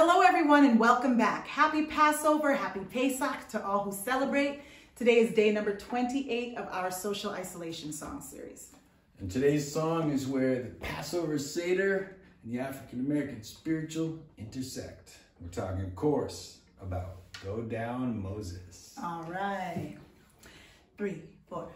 Hello everyone and welcome back. Happy Passover, happy Pesach to all who celebrate. Today is day number 28 of our social isolation song series. And today's song is where the Passover Seder and the African American spiritual intersect. We're talking, of course, about Go Down Moses. All right. Three, four.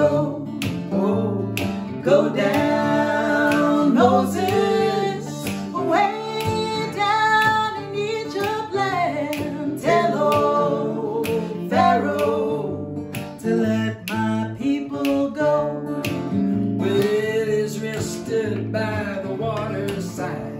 Go. Oh, go down, Moses, way down in Egypt land. Tell old Pharaoh to let my people go. Well, Israel stood by the waterside. Let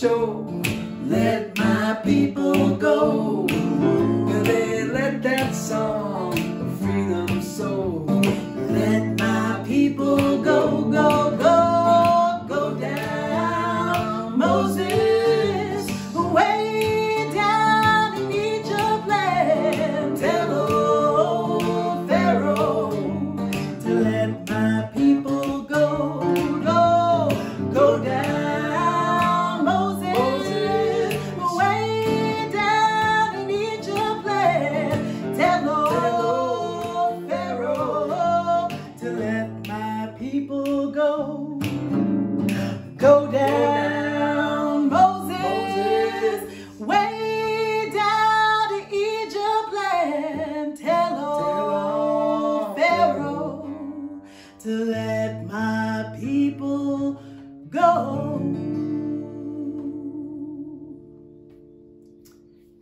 shore, Let my people go. well, they let that song of freedom soar. Let my people go, go, go, go down. Moses, way down in Egypt land. Tell old Pharaoh to let my people Go down, Moses, way down to Egypt land. Tell old Pharaoh to let my people go.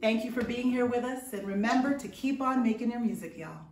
Thank you for being here with us, and remember to keep on making your music, y'all.